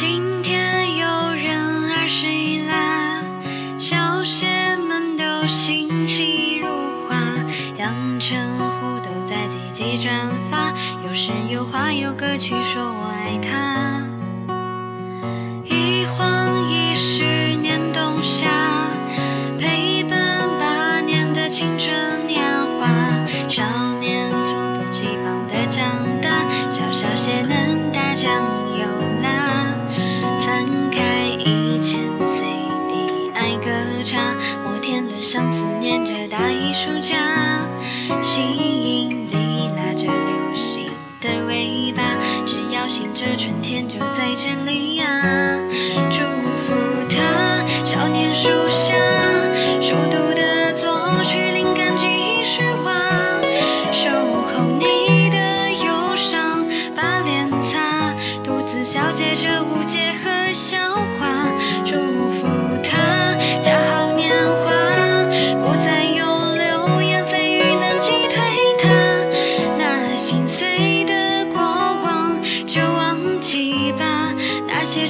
今天有人二十一啦小谢们都欣喜如花阳澄湖都在积极转发有诗有画有歌曲说我爱他。相思念着大艺术家。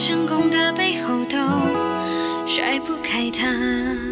成功的背后都甩不开它。